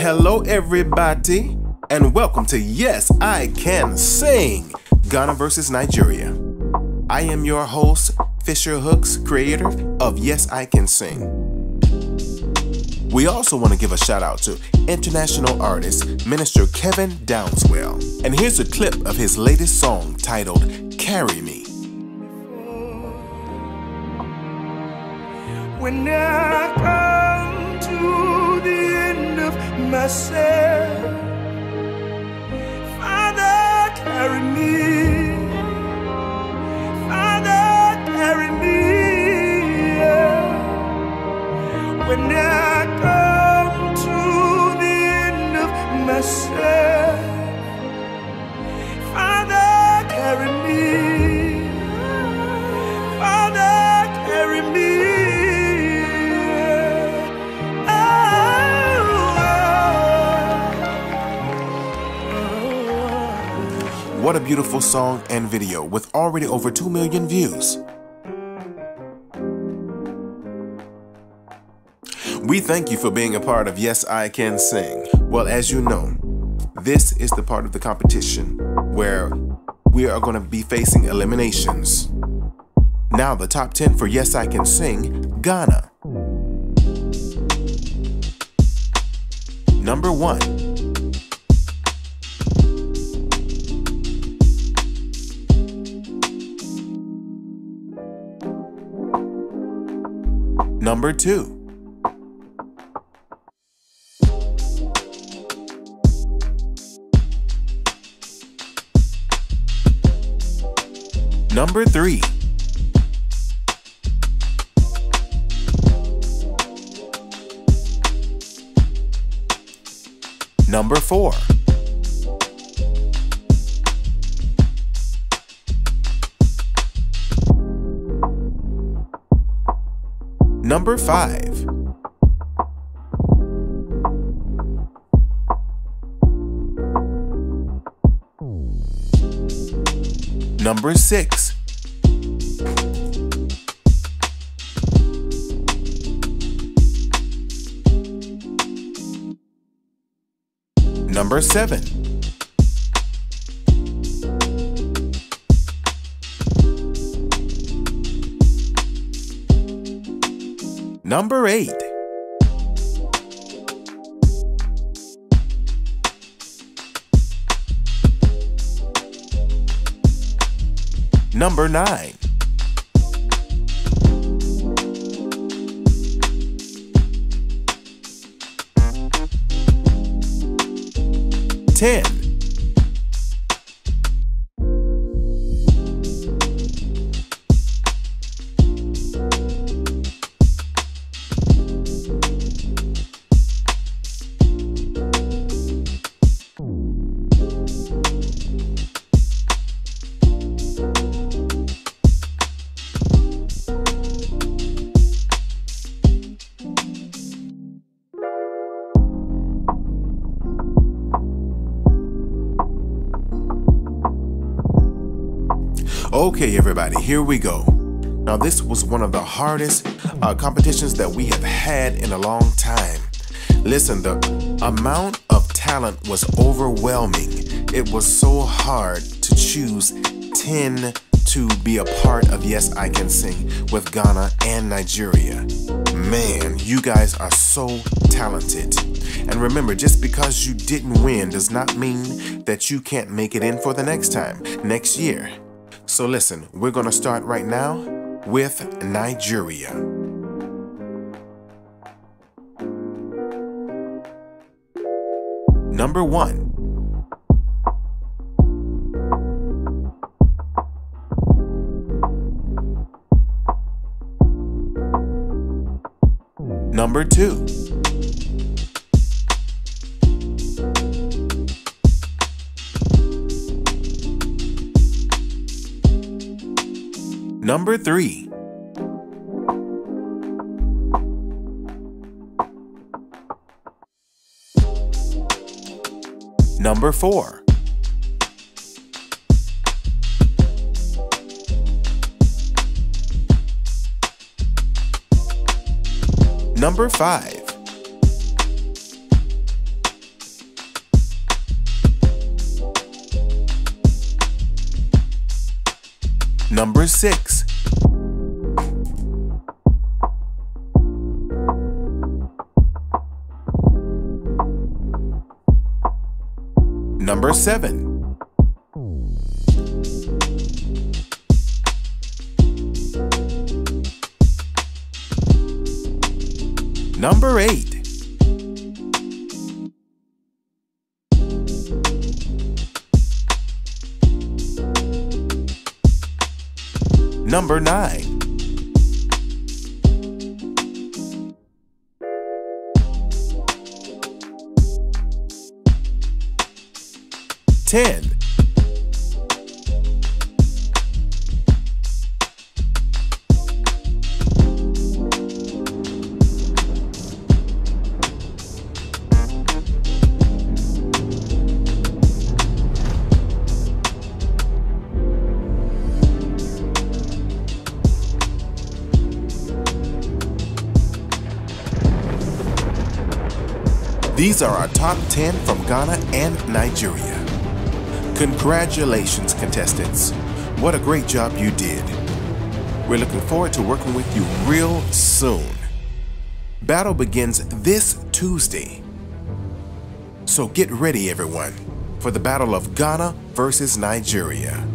hello everybody, and welcome to Yes I Can Sing Ghana versus Nigeria. I am your host, Fisher Hooks, creator of Yes I Can Sing. We also want to give a shout out to international artist Minister Kevin Downswell. And here's a clip of his latest song titled Carry Me. When I come to of myself, Father, carry me. Father, carry me. yeah. When I come to the end of myself, What a beautiful song and video with already over 2 million views. We thank you for being a part of Yes I Can Sing. Well, as you know, this is the part of the competition where we are going to be facing eliminations. Now, the top 10 for Yes I Can Sing Ghana. Number 1. Number 2. Number 3. Number 4. Number 5. Number 6. Number 7. Number 8. Number 9. Ten. Okay, everybody, here we go. Now, this was one of the hardest uh, competitions that we have had in a long time. Listen, the amount of talent was overwhelming. It was so hard to choose 10 to be a part of Yes I Can Sing with Ghana and Nigeria. Man, you guys are so talented. And remember, just because you didn't win does not mean that you can't make it in for the next time, next year. So listen, we're gonna start right now with Nigeria. Number one. Number two. Number 3. Number 4. Number 5. Number 6. Number 7. Number 8. Number 9. Ten. These are our top 10 from Ghana and Nigeria. Congratulations, contestants. What a great job you did. We're looking forward to working with you real soon. Battle begins this Tuesday. So get ready, everyone, for the Battle of Ghana versus Nigeria.